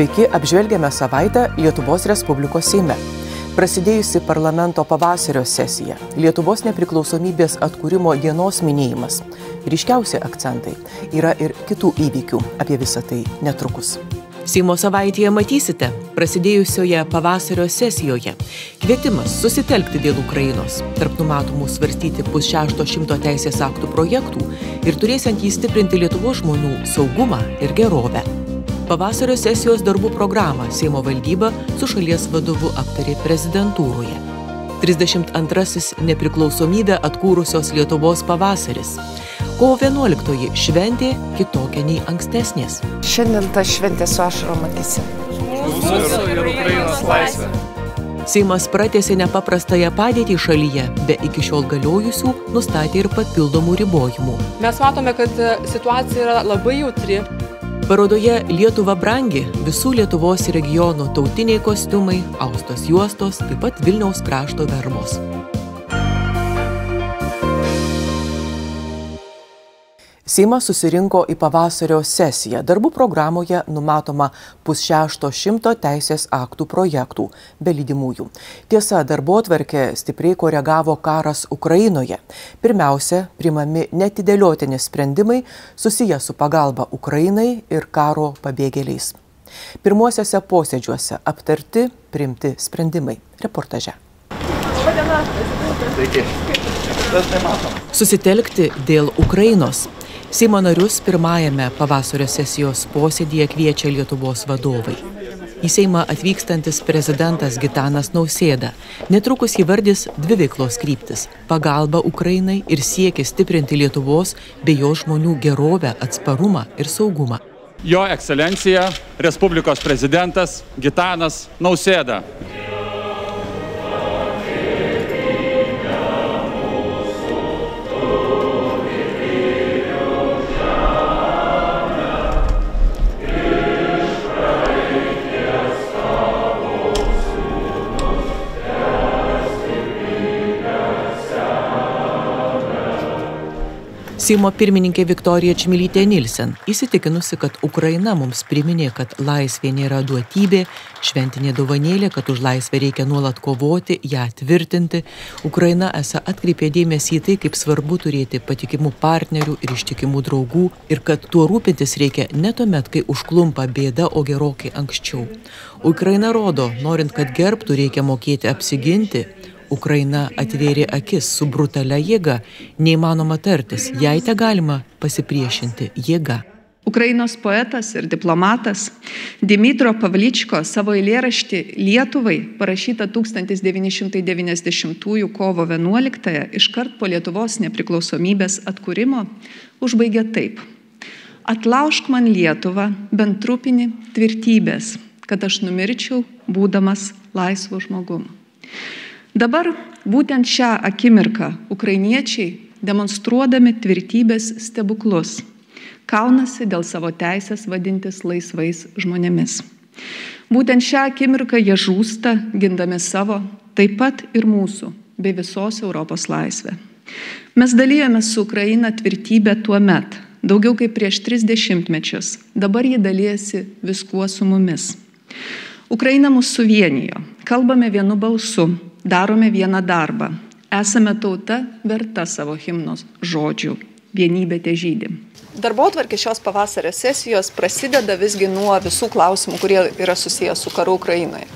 Sveiki, apžvelgiame savaitę Lietuvos Respublikos Seime. Prasidėjusi parlamento pavasario sesija, Lietuvos nepriklausomybės atkūrimo dienos minėjimas. Ryškiausi akcentai yra ir kitų įvykių, apie visą tai netrukus. Seimo savaitėje matysite, prasidėjusioje pavasario sesijoje, kvietimas susitelkti dėl Ukrainos, tarp numatomų svarstyti pusšešto šimto teisės aktų projektų ir turėsiant įstiprinti Lietuvos žmonių saugumą ir gerovę. Pavasario sesijos darbų programą Seimo valdyba su šalies vadovu aptarė prezidentūroje. 32 nepriklausomybę atkūrusios Lietuvos pavasaris Kovo 11 šventė kitokia nei ankstesnės. Šiandien ta šventė su ašarom akise. Mūsų ir Ukrainos laisvė. Seimas pratėsi nepaprastąją padėtį šalyje, be iki šiol galiojusių nustatė ir papildomų ribojimų. Mes matome, kad situacija yra labai jautri. Parodoje Lietuva brangi visų Lietuvos regionų tautiniai kostiumai, austos juostos, taip pat Vilniaus krašto verbos. Seimas susirinko į pavasario sesiją. Darbų programoje numatoma pusšešto šimto teisės aktų projektų be lydimųjų. Tiesa, darbo atverkė stipriai koregavo karas Ukrainoje. Pirmiausia, primami netidėliotini sprendimai susiję su pagalba Ukrainai ir karo pabėgėliais. Pirmuosiuose posėdžiuose aptarti primti sprendimai. Reportaže. Sveiki. Matom. Susitelkti dėl Ukrainos. Seimo narius pirmajame pavasario sesijos posėdėje kviečia Lietuvos vadovai. Į Seimą atvykstantis prezidentas Gitanas Nausėda netrukus įvardys dvi veiklos kryptis - pagalba Ukrainai ir siekis stiprinti Lietuvos bei jo žmonių gerovę, atsparumą ir saugumą. Jo ekscelencija Respublikos prezidentas Gitanas Nausėda. Seimo pirmininkė Viktorija Čmilytė Nilsen įsitikinusi, kad Ukraina mums priminė, kad laisvė nėra duotybė, šventinė dovanėlė, kad už laisvę reikia nuolat kovoti, ją tvirtinti. Ukraina esą atkreipė dėmesį į tai, kaip svarbu turėti patikimų partnerių ir ištikimų draugų ir kad tuo rūpintis reikia ne tuomet, kai užklumpa bėda, o gerokai anksčiau. Ukraina rodo, norint, kad gerbtų, reikia mokėti apsiginti, Ukraina atvėrė akis su brutalia jėga, neįmanoma tartis, jai te galima pasipriešinti jėga. Ukrainos poetas ir diplomatas Dimitro Pavličko savo eilėraštį Lietuvai parašytą 1990 kovo 11 iškart po Lietuvos nepriklausomybės atkūrimo užbaigė taip. Atlaušk man Lietuvą bent trupinį tvirtybės, kad aš numirčiau būdamas laisvu žmogum. Dabar būtent šią akimirką ukrainiečiai, demonstruodami tvirtybės stebuklus, kaunasi dėl savo teisės vadintis laisvais žmonėmis. Būtent šią akimirką jie žūsta, gindami savo, taip pat ir mūsų, bei visos Europos laisvę. Mes dalyjame su Ukraina tvirtybę tuo met, daugiau kaip prieš 30 mečius, dabar ji dalyjasi viskuo su mumis. Ukraina mus suvienijo, kalbame vienu balsu, darome vieną darbą. Esame tauta verta savo himnos žodžių. Vienybė te žydė. Darbo atvarkė šios pavasario sesijos prasideda visgi nuo visų klausimų, kurie yra susijęs su karu Ukrainoje.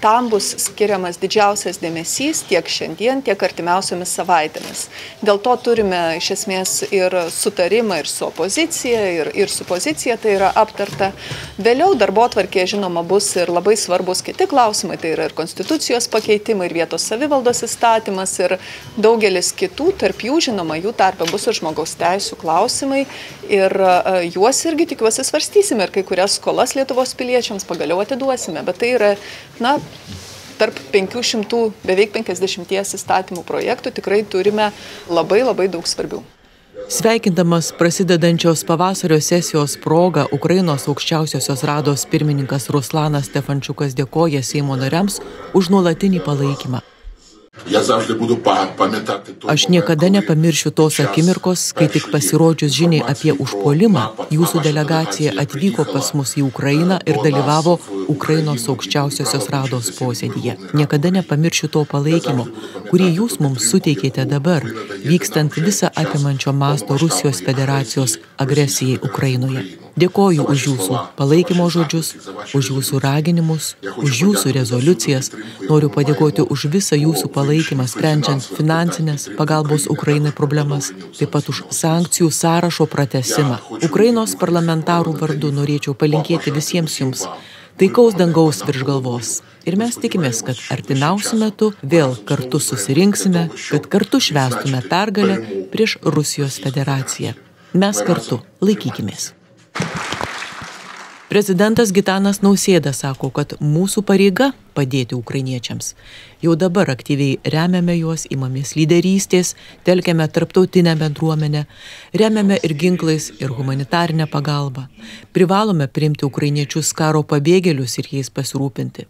Tam bus skiriamas didžiausias dėmesys tiek šiandien, tiek artimiausiomis savaitėmis. Dėl to turime iš esmės ir sutarimą ir su opozicija, ir, ir su pozicija tai yra aptarta. Vėliau darbo atvarkėje žinoma bus ir labai svarbus kiti klausimai, tai yra ir konstitucijos pakeitimai, ir vietos savivaldos įstatymas, ir daugelis kitų, tarp jų žinoma, jų tarpe bus ir žmogaus teisų klausimai ir juos irgi tikiuosi svarstysime ir kai kurias skolas Lietuvos piliečiams pagaliau atiduosime. Bet tai yra, na, tarp 500, beveik 50 įstatymų projektų tikrai turime labai labai daug svarbių. Sveikindamas prasidedančios pavasario sesijos progą, Ukrainos aukščiausiosios rados pirmininkas Ruslanas Stefančiukas dėkoja Seimo nariams už nuolatinį palaikymą. Aš niekada nepamiršiu tos akimirkos, kai tik pasirodžius žiniai apie užpuolimą, jūsų delegacija atvyko pas mus į Ukrainą ir dalyvavo Ukrainos aukščiausiosios rados posėdyje. Niekada nepamiršiu to palaikymo, kurį jūs mums suteikėte dabar, vykstant visą apimančio masto Rusijos federacijos agresijai Ukrainoje. Dėkoju už jūsų palaikymo žodžius, už jūsų raginimus, už jūsų rezoliucijas. Noriu padėkoti už visą jūsų palaikymą sprendžiant finansinės pagalbos Ukrainai problemas, taip pat už sankcijų sąrašo pratesimą. Ukrainos parlamentarų vardu norėčiau palinkėti visiems jums taikaus dangaus virš galvos. Ir mes tikimės, kad artimiausiu metu vėl kartu susirinksime, kad kartu švestume pergalę prieš Rusijos federaciją. Mes kartu laikykimės. Prezidentas Gitanas Nausėda sako, kad mūsų pareiga padėti ukrainiečiams. Jau dabar aktyviai remiame juos, imamės lyderystės, telkiame tarptautinę bendruomenę, remiame ir ginklais, ir humanitarinę pagalbą. Privalome priimti ukrainiečius karo pabėgėlius ir jais pasirūpinti.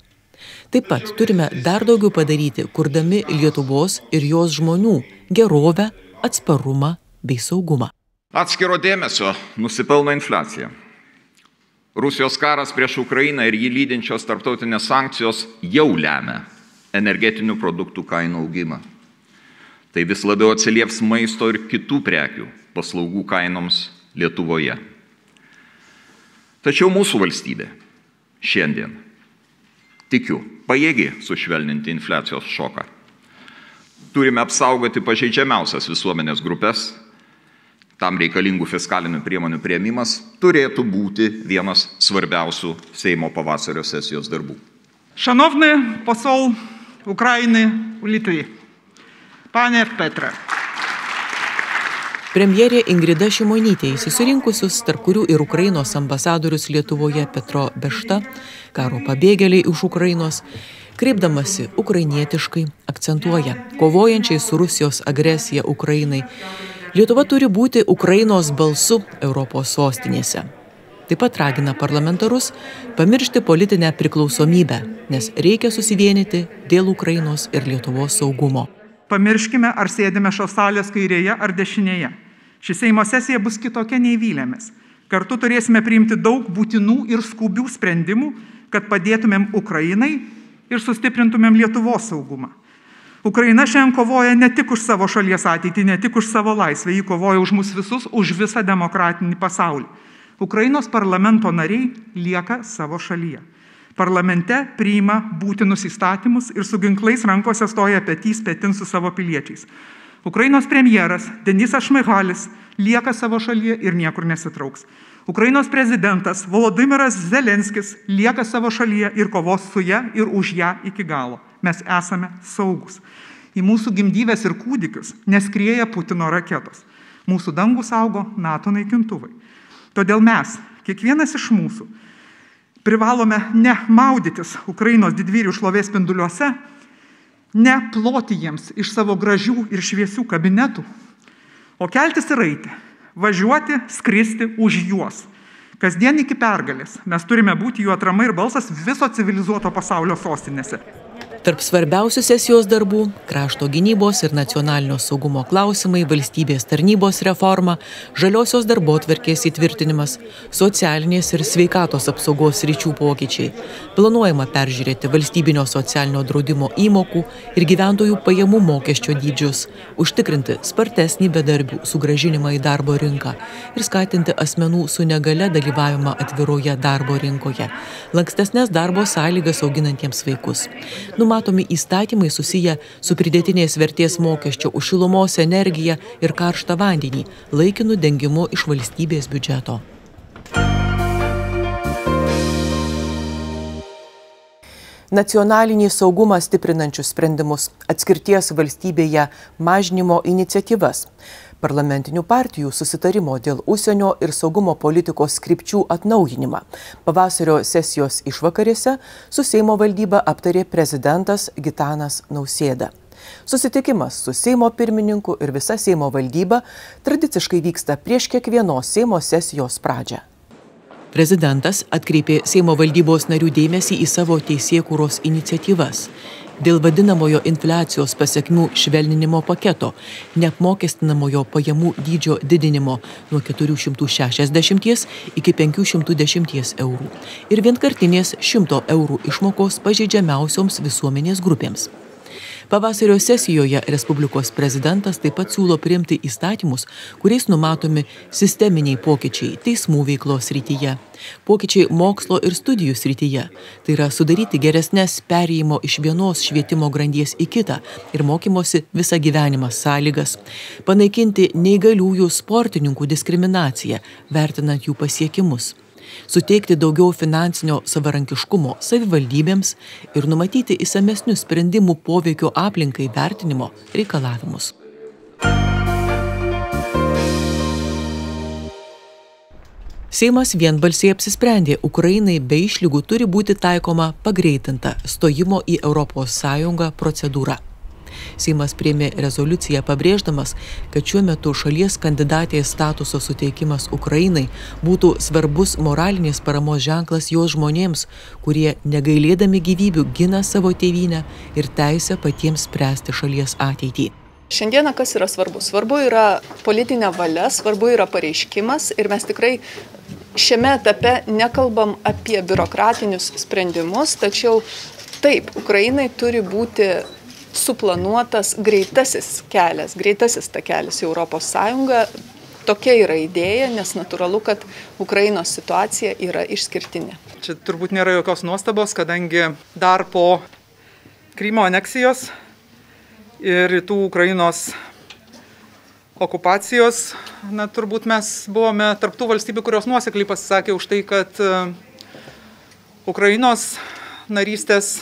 Taip pat turime dar daugiau padaryti, kurdami Lietuvos ir jos žmonių gerovę, atsparumą bei saugumą. Atskiro dėmesio nusipelno infliacija. Rusijos karas prieš Ukrainą ir jį lydinčios tarptautinės sankcijos jau lemia energetinių produktų kainų augimą. Tai vis labiau atsilieps maisto ir kitų prekių paslaugų kainoms Lietuvoje. Tačiau mūsų valstybė šiandien, tikiu, pajėgi sušvelninti infliacijos šoką. Turime apsaugoti pažeidžiamiausias visuomenės grupės tam reikalingų fiskalinių priemonių prieimimas turėtų būti vienas svarbiausių Seimo pavasario sesijos darbų. Šanovni posol Ukrainy Litvy. Pane Petra. Premjerė Ingrida Šimonytė įsirinkusius, tarp kurių ir Ukrainos ambasadorius Lietuvoje Petro Bešta, karo pabėgėliai iš Ukrainos, kreipdamasi ukrainietiškai akcentuoja kovojančiai su Rusijos agresija Ukrainai Lietuva turi būti Ukrainos balsu Europos sostinėse. Taip pat ragina parlamentarus pamiršti politinę priklausomybę, nes reikia susivienyti dėl Ukrainos ir Lietuvos saugumo. Pamirškime, ar sėdime šios salės kairėje ar dešinėje. Ši Seimo sesija bus kitokia nei vylėmės. Kartu turėsime priimti daug būtinų ir skubių sprendimų, kad padėtumėm Ukrainai ir sustiprintumėm Lietuvos saugumą. Ukraina šiandien kovoja ne tik už savo šalies ateitį, ne tik už savo laisvę, ji kovoja už mus visus, už visą demokratinį pasaulį. Ukrainos parlamento nariai lieka savo šalyje. Parlamente priima būtinus įstatymus ir su ginklais rankose stoja petys petin su savo piliečiais. Ukrainos premjeras Denisas Šmaihalis lieka savo šalyje ir niekur nesitrauks. Ukrainos prezidentas Volodimiras Zelenskis lieka savo šalyje ir kovos su ją ir už ją iki galo. Mes esame saugus. Į mūsų gimdyvės ir kūdikius neskrieja Putino raketos. Mūsų dangų saugo NATO naikintuvai. Todėl mes, kiekvienas iš mūsų, privalome ne maudytis Ukrainos didvyrių šlovės spinduliuose, ne ploti jiems iš savo gražių ir šviesių kabinetų, o keltis ir eiti, važiuoti, skristi už juos. Kasdien iki pergalės mes turime būti jų atrama ir balsas viso civilizuoto pasaulio sostinėse. Tarp svarbiausių sesijos darbų - krašto gynybos ir nacionalinio saugumo klausimai, valstybės tarnybos reforma, žaliosios darbo tvarkės įtvirtinimas, socialinės ir sveikatos apsaugos ryčių pokyčiai. Planuojama peržiūrėti valstybinio socialinio draudimo įmokų ir gyventojų pajamų mokesčio dydžius, užtikrinti spartesnį bedarbių sugražinimą į darbo rinką ir skatinti asmenų su negale dalyvavimą atviroje darbo rinkoje, lankstesnės darbo sąlygas auginantiems vaikus. Numa numatomi įstatymai susiję su pridėtinės vertės mokesčio už šilumos energiją ir karštą vandenį laikinu dengimu iš valstybės biudžeto. Nacionalinį saugumą stiprinančius sprendimus, atskirties valstybėje mažinimo iniciatyvas parlamentinių partijų susitarimo dėl užsienio ir saugumo politikos skripčių atnaujinimą. Pavasario sesijos išvakarėse su Seimo valdyba aptarė prezidentas Gitanas Nausėda. Susitikimas su Seimo pirmininku ir visa Seimo valdyba tradiciškai vyksta prieš kiekvienos Seimo sesijos pradžią. Prezidentas atkreipė Seimo valdybos narių dėmesį į savo teisėkūros iniciatyvas. Dėl vadinamojo infliacijos pasiekmių švelninimo paketo, neapmokestinamojo pajamų dydžio didinimo nuo 460 iki 510 eurų ir vienkartinės 100 eurų išmokos pažeidžiamiausioms visuomenės grupėms. Pavasario sesijoje Respublikos prezidentas taip pat siūlo priimti įstatymus, kuriais numatomi sisteminiai pokyčiai teismų veiklos rytyje, pokyčiai mokslo ir studijų srityje, tai yra sudaryti geresnės perėjimo iš vienos švietimo grandies į kitą ir mokymosi visą gyvenimą sąlygas, panaikinti neįgaliųjų sportininkų diskriminaciją, vertinant jų pasiekimus suteikti daugiau finansinio savarankiškumo savivaldybėms ir numatyti įsamesnius sprendimų poveikio aplinkai vertinimo reikalavimus. Seimas vienbalsiai apsisprendė, Ukrainai be išlygų turi būti taikoma pagreitinta stojimo į ES procedūra. Seimas priėmė rezoliuciją pabrėždamas, kad šiuo metu šalies kandidatės statuso suteikimas Ukrainai būtų svarbus moralinės paramos ženklas jos žmonėms, kurie negailėdami gyvybių gina savo tėvynę ir teisę patiems spręsti šalies ateitį. Šiandieną kas yra svarbu? Svarbu yra politinė valia, svarbu yra pareiškimas ir mes tikrai šiame etape nekalbam apie biurokratinius sprendimus, tačiau taip, Ukrainai turi būti suplanuotas greitasis kelias, greitasis takelis į Europos Sąjungą. Tokia yra idėja, nes natūralu, kad Ukrainos situacija yra išskirtinė. Čia turbūt nėra jokios nuostabos, kadangi dar po Krymo aneksijos ir rytų Ukrainos okupacijos, na turbūt mes buvome tarptų valstybių, kurios nuosekliai pasisakė už tai, kad e, Ukrainos narystės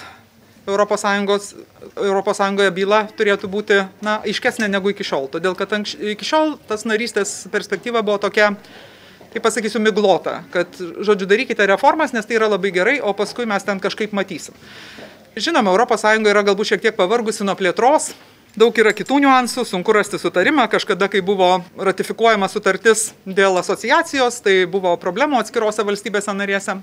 ES, ES byla turėtų būti na, aiškesnė negu iki šiol. Todėl, kad anks, iki šiol tas narystės perspektyva buvo tokia, kaip pasakysiu, miglota, kad, žodžiu, darykite reformas, nes tai yra labai gerai, o paskui mes ten kažkaip matysim. Žinoma, ES yra galbūt šiek tiek pavargusi nuo plėtros, Daug yra kitų niuansų, sunku rasti sutarimą. Kažkada, kai buvo ratifikuojama sutartis dėl asociacijos, tai buvo problemų atskirose valstybėse narėse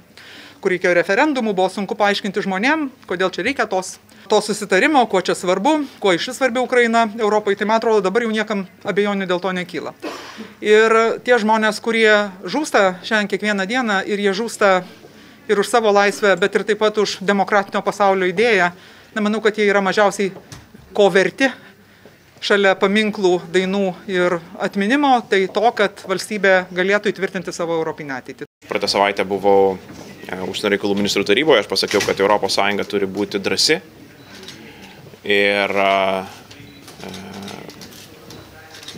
kur reikėjo referendumų, buvo sunku paaiškinti žmonėm, kodėl čia reikia tos, to susitarimo, kuo čia svarbu, kuo iš vis svarbi Ukraina Europai. Tai man atrodo, dabar jau niekam abejonių dėl to nekyla. Ir tie žmonės, kurie žūsta šiandien kiekvieną dieną ir jie žūsta ir už savo laisvę, bet ir taip pat už demokratinio pasaulio idėją, na, manau, kad jie yra mažiausiai ko verti šalia paminklų, dainų ir atminimo, tai to, kad valstybė galėtų įtvirtinti savo europinę ateitį. Praeitą savaitę buvau E, užsienio reikalų ministrų taryboje aš pasakiau, kad ES turi būti drasi ir e, e,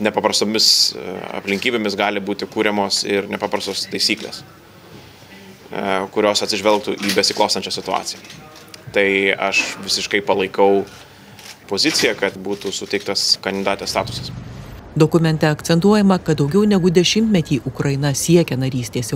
nepaprastomis aplinkybėmis gali būti kūriamos ir nepaprastos taisyklės, kurios atsižvelgtų į besiklostančią situaciją. Tai aš visiškai palaikau poziciją, kad būtų suteiktas kandidatės statusas. Dokumente akcentuojama, kad daugiau negu dešimtmetį Ukraina siekia narystės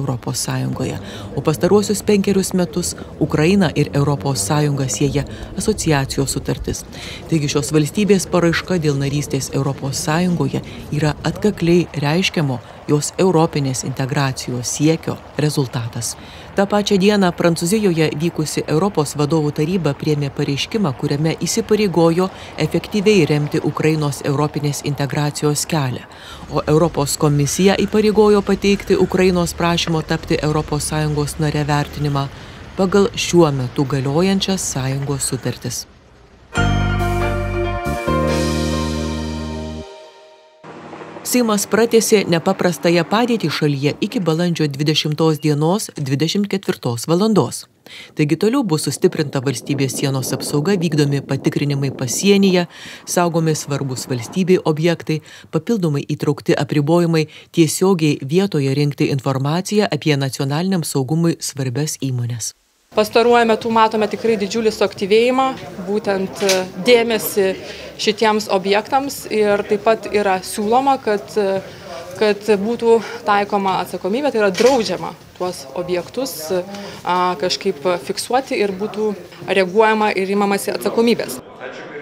Sąjungoje, o pastaruosius penkerius metus Ukraina ir Sąjunga sieja asociacijos sutartis. Taigi šios valstybės paraiška dėl narystės Sąjungoje yra atkakliai reiškiamo jos europinės integracijos siekio rezultatas. Ta pačia diena Prancūzijoje vykusi Europos vadovų taryba priemė pareiškimą, kuriame įsipareigojo efektyviai remti Ukrainos europinės integracijos kelią, o Europos komisija įpareigojo pateikti Ukrainos prašymo tapti ES nare vertinimą pagal šiuo metu galiojančias sąjungos sutartis. Seimas pratėsė nepaprastąją padėtį šalyje iki balandžio 20 dienos 24 valandos. Taigi toliau bus sustiprinta valstybės sienos apsauga, vykdomi patikrinimai pasienyje, saugomi svarbus valstybei objektai, papildomai įtraukti apribojimai tiesiogiai vietoje rinkti informaciją apie nacionaliniam saugumui svarbias įmonės. Pastaruoju metu matome tikrai didžiulį suaktyvėjimą, būtent e, dėmesį šitiems objektams ir taip pat yra siūloma, kad, e, kad būtų taikoma atsakomybė, tai yra draudžiama tuos objektus a, kažkaip fiksuoti ir būtų reaguojama ir įmamasi atsakomybės.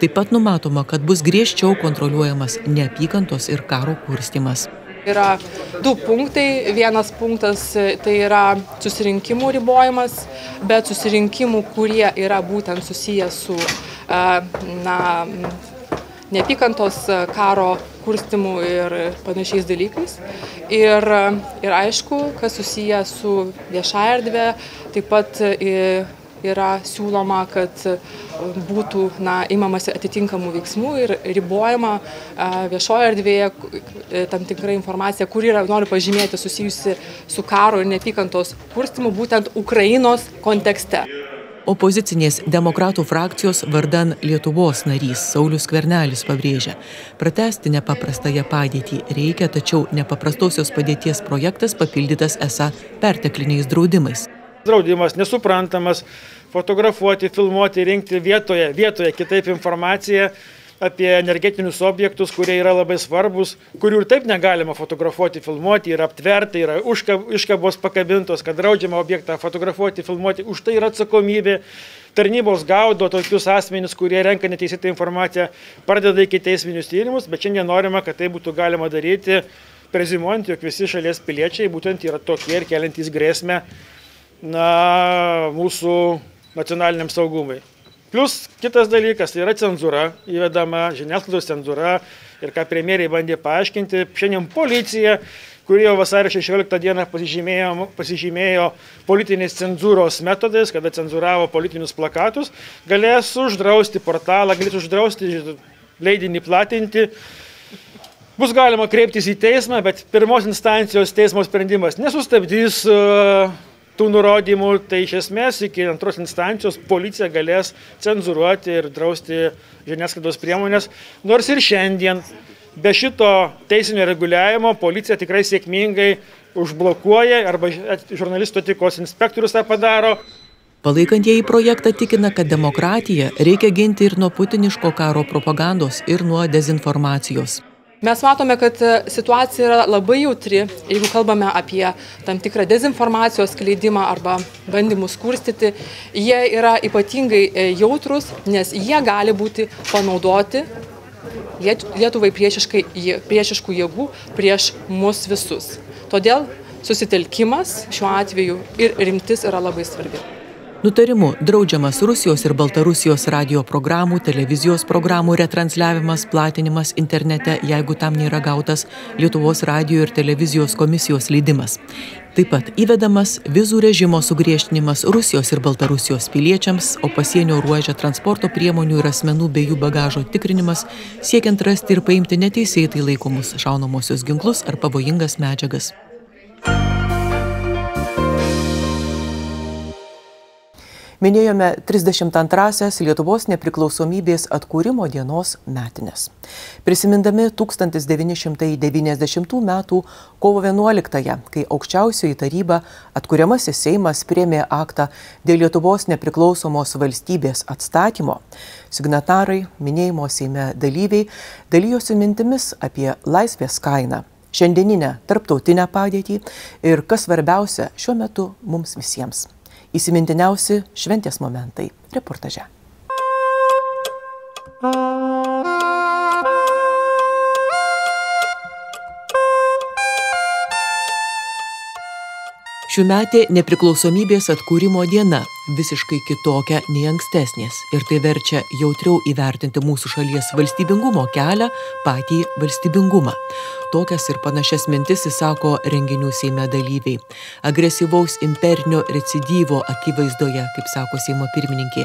Taip pat numatoma, kad bus griežčiau kontroliuojamas neapykantos ir karo kurstimas. Yra du punktai. Vienas punktas tai yra susirinkimų ribojimas, bet susirinkimų, kurie yra būtent susijęs su na, neapykantos karo kurstimu ir panašiais dalykais. Ir, ir aišku, kas susiję su viešąja erdvė, taip pat yra siūloma, kad būtų na, imamasi atitinkamų veiksmų ir ribojama viešoje erdvėje tam tikra informacija, kuri yra, noriu pažymėti, susijusi su karo ir neapykantos kurstimu būtent Ukrainos kontekste. Opozicinės demokratų frakcijos vardan Lietuvos narys Saulis Kvernelis pabrėžia, pratesti nepaprastąją padėtį reikia, tačiau nepaprastosios padėties projektas papildytas esą pertekliniais draudimais. Draudimas nesuprantamas, fotografuoti, filmuoti, rinkti vietoje, vietoje kitaip informaciją apie energetinius objektus, kurie yra labai svarbus, kurių ir taip negalima fotografuoti, filmuoti, yra aptverti, yra iškabos pakabintos, kad draudžiama objektą fotografuoti, filmuoti, už tai yra atsakomybė. Tarnybos gaudo tokius asmenys, kurie renka neteisėtą informaciją, pradeda iki teisminius tyrimus, bet šiandien norima, kad tai būtų galima daryti, prezimuojant, jog visi šalies piliečiai būtent yra tokie ir keliantys grėsmę na, mūsų nacionaliniam saugumui. Plus kitas dalykas tai yra cenzūra įvedama, žiniasklaidos cenzūra ir ką premjeriai bandė paaiškinti, šiandien policija, kuri jau vasario 16 dieną pasižymėjo, pasižymėjo politinės cenzūros metodais, kada cenzūravo politinius plakatus, galės uždrausti portalą, galės uždrausti leidinį platinti. Bus galima kreiptis į teismą, bet pirmos instancijos teismo sprendimas nesustabdys uh, tų nurodymų, tai iš esmės iki antros instancijos policija galės cenzuruoti ir drausti žiniasklaidos priemonės, nors ir šiandien be šito teisinio reguliavimo policija tikrai sėkmingai užblokuoja arba žurnalistų etikos inspektorius tą padaro. Palaikantieji projektą tikina, kad demokratiją reikia ginti ir nuo putiniško karo propagandos ir nuo dezinformacijos. Mes matome, kad e, situacija yra labai jautri, jeigu kalbame apie tam tikrą dezinformacijos skleidimą arba bandymus kurstyti, jie yra ypatingai e, jautrus, nes jie gali būti panaudoti Lietuvai priešiškų jėgų prieš mus visus. Todėl susitelkimas šiuo atveju ir rimtis yra labai svarbi. Nutarimu draudžiamas Rusijos ir Baltarusijos radio programų, televizijos programų retransliavimas, platinimas internete, jeigu tam nėra gautas Lietuvos radio ir televizijos komisijos leidimas. Taip pat įvedamas vizų režimo sugriežtinimas Rusijos ir Baltarusijos piliečiams, o pasienio ruožė transporto priemonių ir asmenų bei jų bagažo tikrinimas, siekiant rasti ir paimti neteisėtai laikomus šaunamosios ginklus ar pavojingas medžiagas. Minėjome 32-asias Lietuvos nepriklausomybės atkūrimo dienos metinės. Prisimindami 1990 m. kovo 11-ąją, kai aukščiausioji taryba atkuriamasis Seimas priemė aktą dėl Lietuvos nepriklausomos valstybės atstatymo, signatarai, minėjimo Seime dalyviai dalyjosi mintimis apie laisvės kainą šiandieninę tarptautinę padėtį ir, kas svarbiausia, šiuo metu mums visiems Įsimintiniausi šventės momentai reportaže. Šiųmetė nepriklausomybės atkūrimo diena visiškai kitokia nei ankstesnės ir tai verčia jautriau įvertinti mūsų šalies valstybingumo kelią, patį valstybingumą. Tokias ir panašias mintis įsako renginių Seime dalyviai. Agresyvaus imperinio recidyvo akivaizdoje, kaip sako Seimo pirmininkė.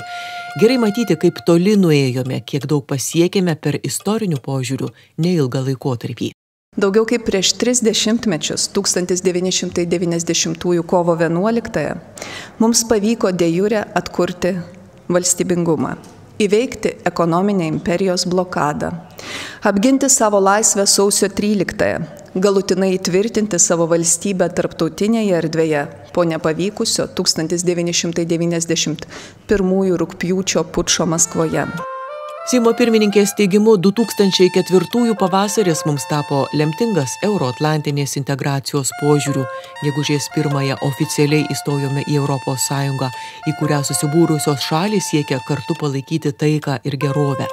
Gerai matyti, kaip toli nuėjome, kiek daug pasiekėme per istorinių požiūrių neilgą laikotarpį. Daugiau kaip prieš tris dešimtmečius, 1990 kovo 11, mums pavyko de jure atkurti valstybingumą, įveikti ekonominę imperijos blokadą, apginti savo laisvę sausio 13, galutinai įtvirtinti savo valstybę tarptautinėje erdvėje po nepavykusio 1991 rūpjūčio pučio Maskvoje. Seimo pirmininkės teigimu 2004 pavasaris mums tapo lemtingas euroatlantinės integracijos požiūrių. Gegužės pirmąją oficialiai įstojome į ES, į kurią susibūrusios šalys siekia kartu palaikyti taiką ir gerovę.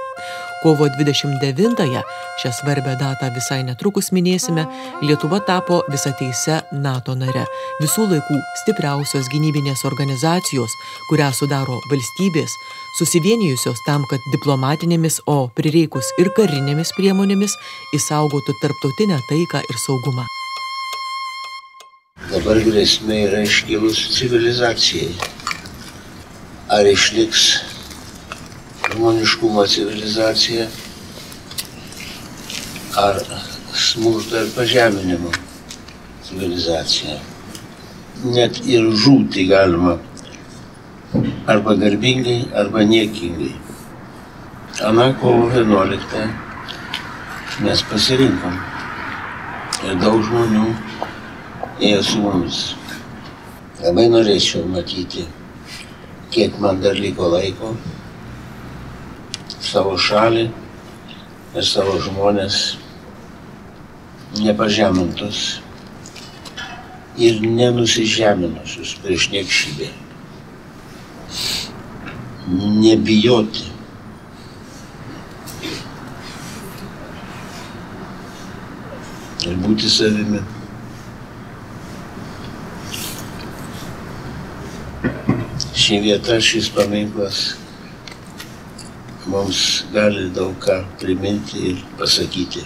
Kovo 29-ąją, šią svarbę datą visai netrukus minėsime, Lietuva tapo visą teisę NATO nare, visų laikų stipriausios gynybinės organizacijos, kurią sudaro valstybės, susivienijusios tam, kad diplomatinėmis, o prireikus ir karinėmis priemonėmis įsaugotų tarptautinę taiką ir saugumą. Dabar grėsmė yra iškilusi civilizacijai. Ar išliks žmoniškumo civilizacija, ar smurto ir pažeminimo civilizacija. Net ir žūti galima arba garbingai, arba niekingai. Ana kovo 11 mes pasirinkom. Ir daug žmonių ėjo su mumis. Labai norėčiau matyti, kiek man dar liko laiko savo šalį ir savo žmonės nepažemintus ir nenusižeminusius prieš niekšybę. Nebijoti. Ir būti savimi. Ši vieta, šis paminklas mums gali daug ką priminti ir pasakyti,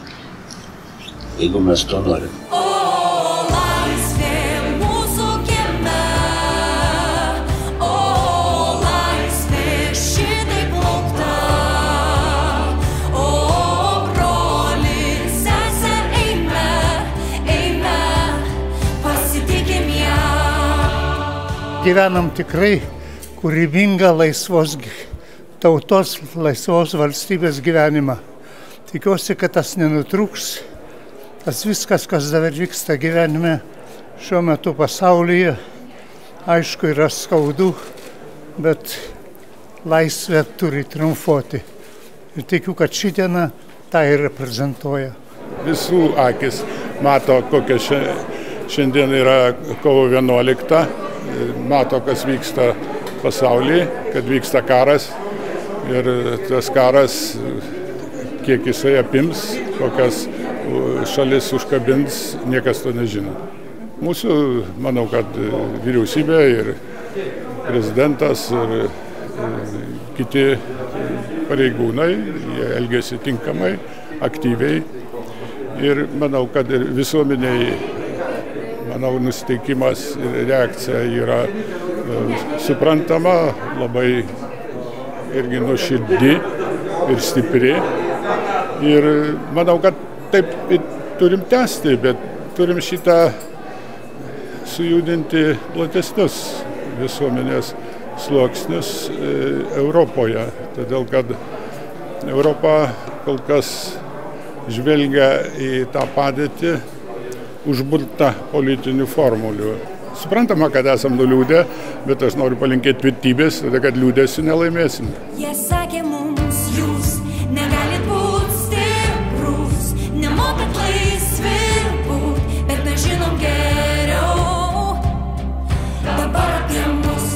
jeigu mes to norim. gyvenam tikrai kūrybingą laisvos tautos, laisvos valstybės gyvenimą. Tikiuosi, kad tas nenutrūks, tas viskas, kas dabar vyksta gyvenime šiuo metu pasaulyje, aišku, yra skaudu, bet laisvė turi triumfuoti. Ir tikiu, kad ši diena tą ir reprezentuoja. Visų akis mato, kokia šiandien yra kovo 11 mato, kas vyksta pasaulyje, kad vyksta karas ir tas karas, kiek jisai apims, kokias šalis užkabins, niekas to nežino. Mūsų, manau, kad vyriausybė ir prezidentas ir kiti pareigūnai, jie elgesi tinkamai, aktyviai ir manau, kad ir visuomeniai manau, nusiteikimas ir reakcija yra suprantama, labai irgi nuoširdi ir stipri. Ir manau, kad taip turim tęsti, bet turim šitą sujudinti platesnius visuomenės sluoksnius Europoje. Todėl, kad Europa kol kas žvelgia į tą padėtį užburta politinių formulių. Suprantama, kad esam nuliūdę, bet aš noriu palinkėti tvirtybės, kad liūdėsiu nelaimėsim. Jie sakė mums, jūs negalit būti stiprus, nemokat laisvi būt, bet mes žinom geriau. Dabar apie mus,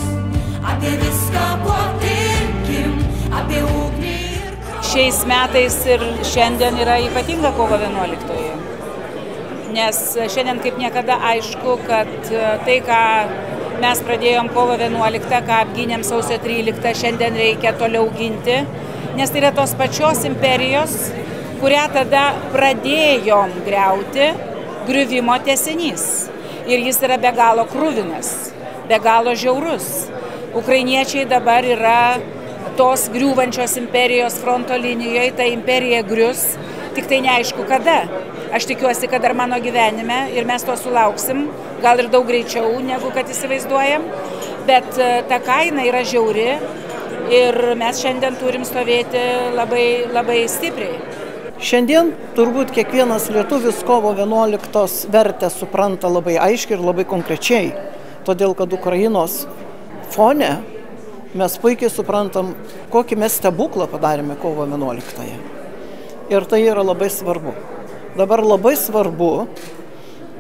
apie viską, kuo tikim, apie ugnį. Šiais metais ir šiandien yra ypatinga kovo 11. -oji nes šiandien kaip niekada aišku, kad tai, ką mes pradėjom kovo 11, ką apgynėm sausio 13, šiandien reikia toliau ginti, nes tai yra tos pačios imperijos, kurią tada pradėjom greuti, griuvimo tesinys. Ir jis yra be galo krūvinas, be galo žiaurus. Ukrainiečiai dabar yra tos griūvančios imperijos fronto linijoje, ta imperija grius, tik tai neaišku kada. Aš tikiuosi, kad dar mano gyvenime ir mes to sulauksim, gal ir daug greičiau, negu kad įsivaizduojam, bet ta kaina yra žiauri ir mes šiandien turim stovėti labai, labai stipriai. Šiandien turbūt kiekvienas lietuvis kovo 11 vertę supranta labai aiškiai ir labai konkrečiai, todėl kad Ukrainos fone mes puikiai suprantam, kokį mes stebuklą padarėme kovo 11. -ąją. Ir tai yra labai svarbu. Dabar labai svarbu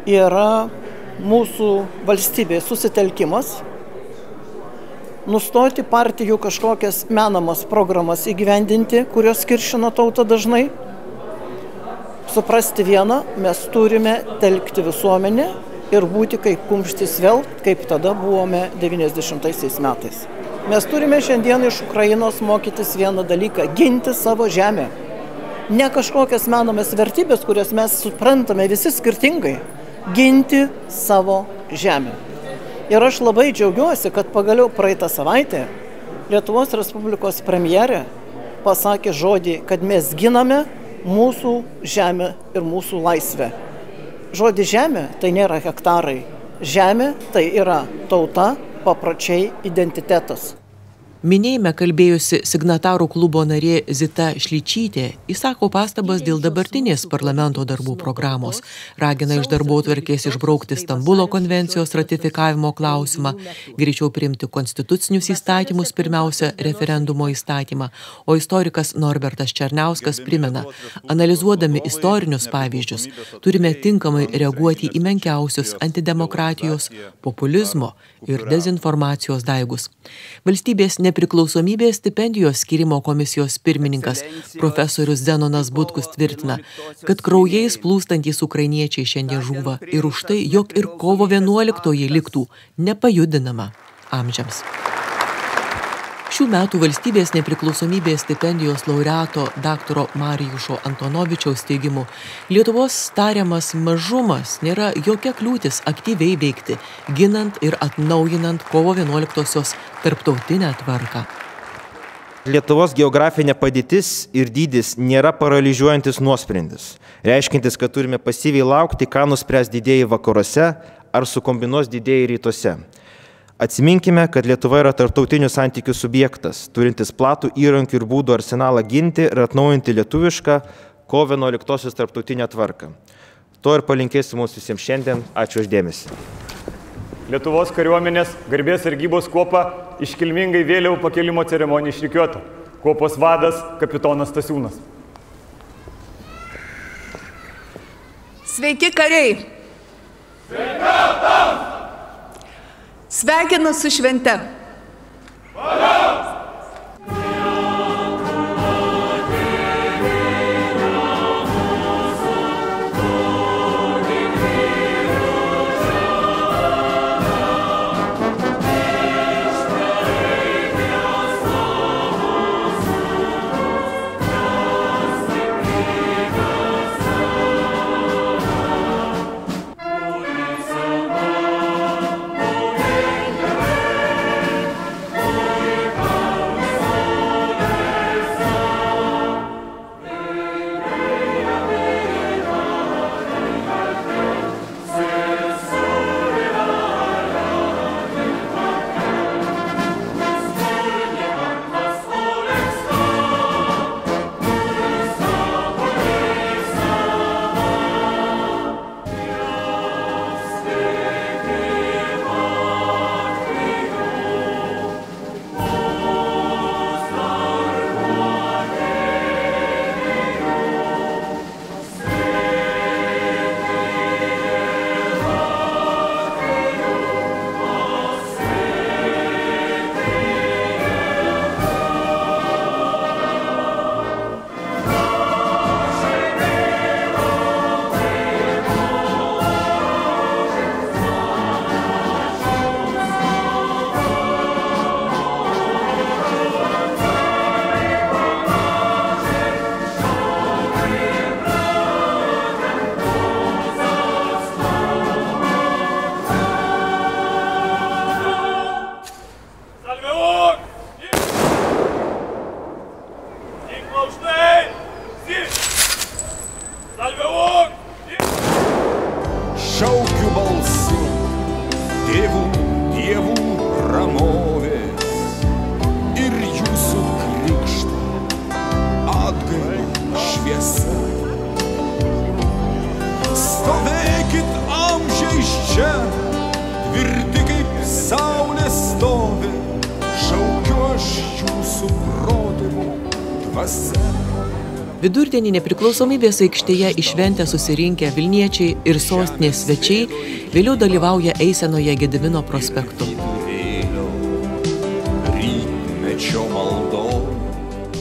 yra mūsų valstybės susitelkimas nustoti partijų kažkokias menamas programas įgyvendinti, kurios kiršina tautą dažnai. Suprasti vieną, mes turime telkti visuomenę ir būti kaip kumštis vėl, kaip tada buvome 90 metais. Mes turime šiandien iš Ukrainos mokytis vieną dalyką - ginti savo žemę. Ne kažkokias menamas vertybės, kurias mes suprantame visi skirtingai. Ginti savo žemę. Ir aš labai džiaugiuosi, kad pagaliau praeitą savaitę Lietuvos Respublikos premjerė pasakė žodį, kad mes giname mūsų žemę ir mūsų laisvę. Žodį žemė tai nėra hektarai. Žemė tai yra tauta, papročiai, identitetas. Minėjime kalbėjusi signatarų klubo narė Zita Šlyčytė įsako pastabas dėl dabartinės parlamento darbų programos, ragina iš darbo tvarkės išbraukti Stambulo konvencijos ratifikavimo klausimą, greičiau priimti konstitucinius įstatymus, pirmiausia, referendumo įstatymą, o istorikas Norbertas Černiauskas primena, analizuodami istorinius pavyzdžius, turime tinkamai reaguoti į menkiausius antidemokratijos, populizmo ir dezinformacijos daigus. Valstybės nepriklausomybės stipendijos skirimo komisijos pirmininkas profesorius Zenonas Butkus tvirtina, kad kraujais plūstantys ukrainiečiai šiandien žūva ir už tai, jog ir kovo 11 liktų nepajudinama amžiams. Šių metų valstybės nepriklausomybės stipendijos laureato dr. Marijušo Antonovičiaus teigimu, Lietuvos tariamas mažumas nėra jokia kliūtis aktyviai veikti, ginant ir atnaujinant kovo 11-osios tarptautinę tvarką. Lietuvos geografinė padėtis ir dydis nėra paralyžiuojantis nuosprendis, reiškintis, kad turime pasyviai laukti, ką nuspręs didėjai vakaruose ar sukombinuos didėjai rytuose. Atsiminkime, kad Lietuva yra tarptautinių santykių subjektas, turintis platų įrankių ir būdų arsenalą ginti ir atnaujinti lietuvišką kovo 11-osios tarptautinę tvarką. To ir palinkėsiu mums visiems šiandien. Ačiū uždėmesi. Lietuvos kariuomenės garbės ir gybos kuopa iškilmingai vėliau pakelimo ceremonija išrikiuota. Kuopos vadas kapitonas Stasiūnas. Sveiki kariai! Sveikatams! Sveikinu su švente. Pirmadienį nepriklausomybės aikštėje į šventę susirinkę Vilniečiai ir sostinės svečiai vėliau dalyvauja eisenoje Gedimino prospektu.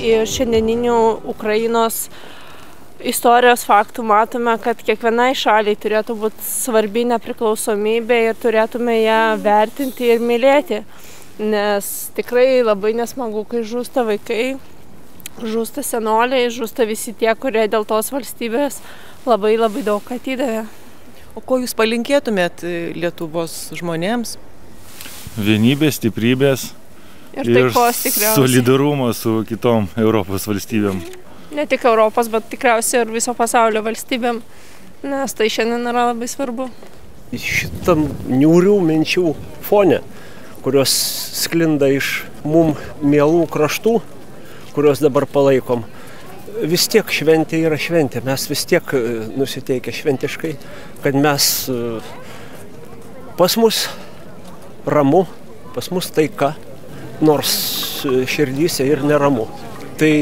Ir šiandieninių Ukrainos istorijos faktų matome, kad kiekvienai šaliai turėtų būti svarbi nepriklausomybė ir turėtume ją vertinti ir mylėti. Nes tikrai labai nesmagu, kai žūsta vaikai, žūsta senoliai, žūsta visi tie, kurie dėl tos valstybės labai labai daug atidavė. O ko jūs palinkėtumėt Lietuvos žmonėms? Vienybės, stiprybės ir, ir solidarumo su kitom Europos valstybėm ne tik Europos, bet tikriausiai ir viso pasaulio valstybėm, nes tai šiandien yra labai svarbu. Šitam niūrių minčių fone, kurios sklinda iš mum mielų kraštų, kuriuos dabar palaikom, vis tiek šventė yra šventė. Mes vis tiek e, nusiteikę šventiškai, kad mes e, pas mus ramu, pas mus taika, nors e, širdyse ir neramu. Tai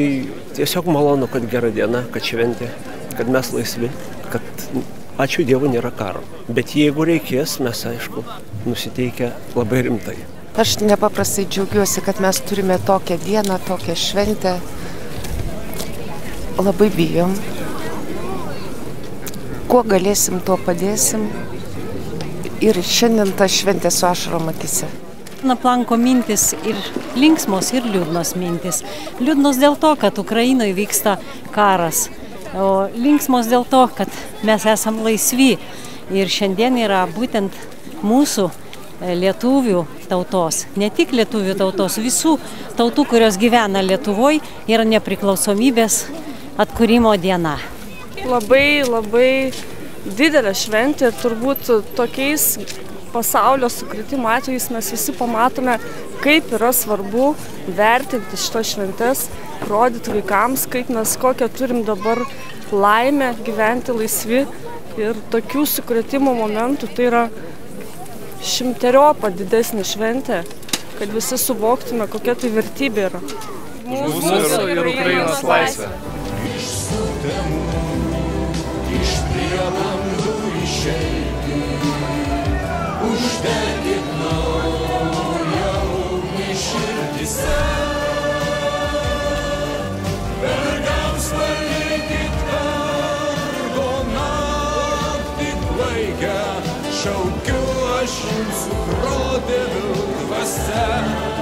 tiesiog malonu, kad gera diena, kad šventė, kad mes laisvi, kad ačiū Dievui nėra karo. Bet jeigu reikės, mes aišku, nusiteikę labai rimtai. Aš nepaprastai džiaugiuosi, kad mes turime tokią dieną, tokią šventę. Labai bijom. Kuo galėsim, tuo padėsim. Ir šiandien ta šventė su ašarom akise. Naplanko mintis ir linksmos, ir liūdnos mintis. Liūdnos dėl to, kad Ukrainoje vyksta karas, o linksmos dėl to, kad mes esam laisvi. Ir šiandien yra būtent mūsų lietuvių tautos, ne tik lietuvių tautos, visų tautų, kurios gyvena Lietuvoje, yra nepriklausomybės atkūrimo diena. Labai, labai didelė šventė ir turbūt tokiais pasaulio sukritimo atvejais mes visi pamatome, kaip yra svarbu vertinti šitas šventes, rodyti vaikams, kaip mes kokią turim dabar laimę gyventi laisvi ir tokių sukretimo momentų tai yra šimteriopą didesnė šventė, kad visi suvoktume, kokia tai vertybė yra. Mūsų ir Ukrainos laisvė. Iš sutemų, iš priebandų išeiti uždegit aš jūsų protėvių dvasia.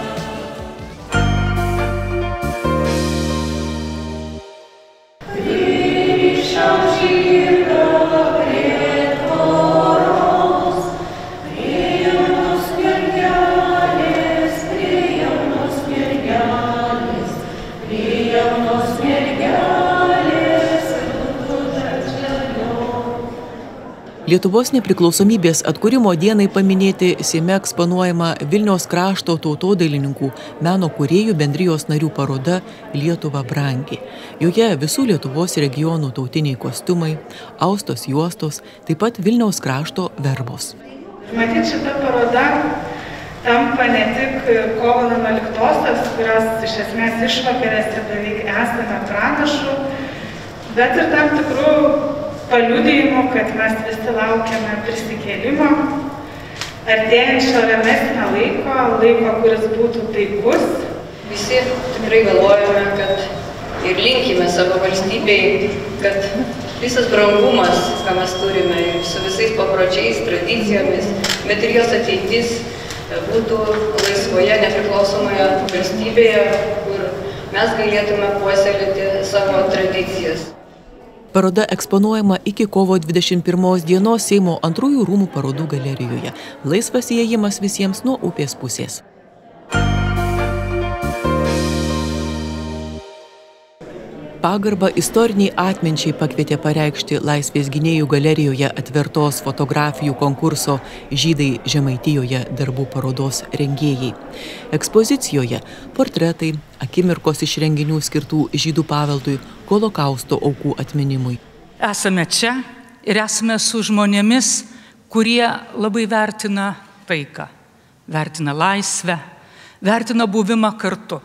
Lietuvos nepriklausomybės atkūrimo dienai paminėti Seime eksponuojama Vilniaus krašto tautodailininkų meno kuriejų bendrijos narių paroda Lietuva brangi. Joje visų Lietuvos regionų tautiniai kostiumai, austos juostos, taip pat Vilniaus krašto verbos. Matyt, šita paroda tampa ne tik kovo 11-osios, kurios iš esmės išvakarės ir beveik esame pranašų, bet ir tam tikrų paliudijimų, kad mes visi laukiame prisikėlimo, artėjančio ramesnio laiko, laiko, kuris būtų taikus. Visi tikrai galvojame, kad ir linkime savo valstybei, kad visas brangumas, ką mes turime, su visais papročiais, tradicijomis, bet ir jos ateitis būtų laisvoje, nepriklausomoje valstybėje, kur mes galėtume puoselėti savo tradicijas. Paroda eksponuojama iki kovo 21 dienos Seimo antrųjų rūmų parodų galerijoje. Laisvas įėjimas visiems nuo upės pusės. Pagarbą istoriniai atminčiai pakvietė pareikšti Laisvės gynėjų galerijoje atvertos fotografijų konkurso Žydai Žemaitijoje darbų parodos rengėjai. Ekspozicijoje portretai, akimirkos iš renginių skirtų žydų paveldui, holokausto aukų atminimui. Esame čia ir esame su žmonėmis, kurie labai vertina taiką, vertina laisvę, vertina buvimą kartu.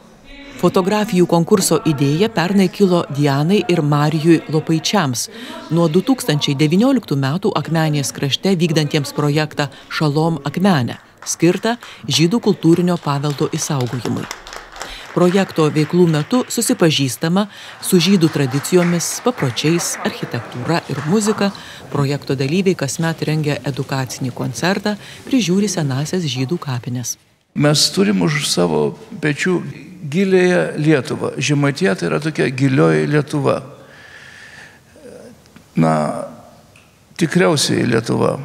Fotografijų konkurso idėja pernai kilo Dianai ir Marijui Lopaičiams nuo 2019 metų Akmenės krašte vykdantiems projektą Šalom Akmenę, skirtą žydų kultūrinio paveldo įsaugojimui. Projekto veiklų metu susipažįstama su žydų tradicijomis, papročiais, architektūra ir muzika. Projekto dalyviai kasmet rengia edukacinį koncertą, prižiūri senasias žydų kapines. Mes turim už savo pečių gilėje Lietuvą. Žemaitė tai yra tokia gilioji Lietuva. Na, tikriausiai Lietuva,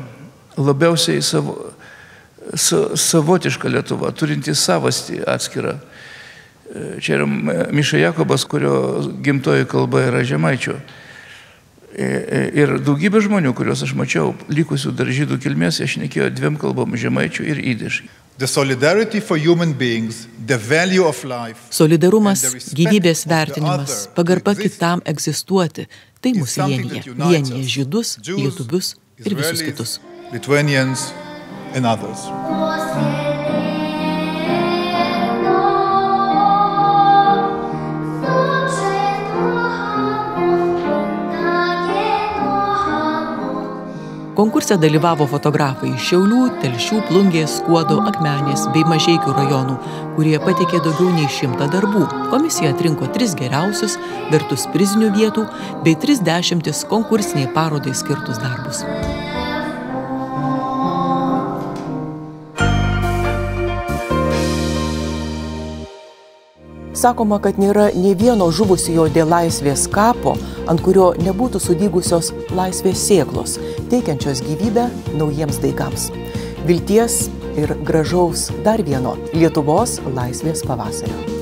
labiausiai savo, sa, savotiška Lietuva, turinti savastį atskirą. Čia yra Miša Jakobas, kurio gimtoji kalba yra žemaičio. Ir daugybė žmonių, kuriuos aš mačiau, likusių dar žydų kilmės, aš nekėjo dviem kalbom - žemaičių ir įdiškai. Solidarumas, gyvybės vertinimas, pagarba kitam egzistuoti - tai mus vienyje. Vienyje žydus, lietuvius ir visus kitus. Lithuanians and others. Konkurse dalyvavo fotografai iš Šiaulių, Telšių, Plungės, Skuodo, Akmenės bei Mažiekių rajonų, kurie pateikė daugiau nei šimtą darbų. Komisija atrinko tris geriausius, vertus prizinių vietų bei tris dešimtis konkursiniai parodai skirtus darbus. Sakoma, kad nėra nei vieno žuvusiojo dėl laisvės kapo, ant kurio nebūtų sudygusios laisvės sėklos, teikiančios gyvybę naujiems daigams. Vilties ir gražaus dar vieno Lietuvos laisvės pavasario.